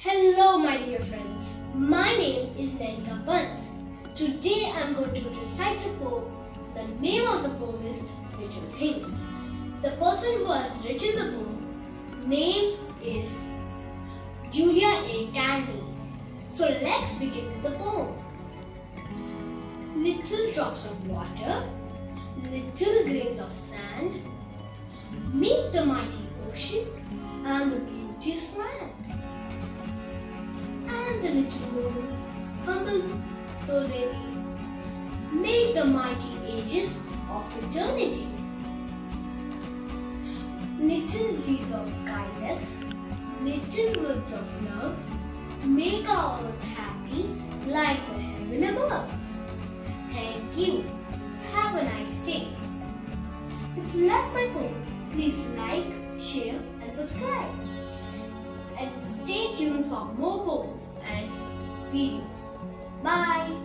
Hello, my dear friends. My name is Nanika Pant. Today I'm going to recite a poem. The name of the poem is Little Things. The person who has written the poem name is Julia A. Carney. So let's begin with the poem. Little drops of water, little grains of sand, make the mighty ocean and the beauteous land. The little moments, humble though they be, make the mighty ages of eternity. Little deeds of kindness, little words of love, make our earth happy like the heaven above. Thank you. Have a nice day. If you like my poem, please like, share and subscribe. And stay tuned for more poems and videos. Bye!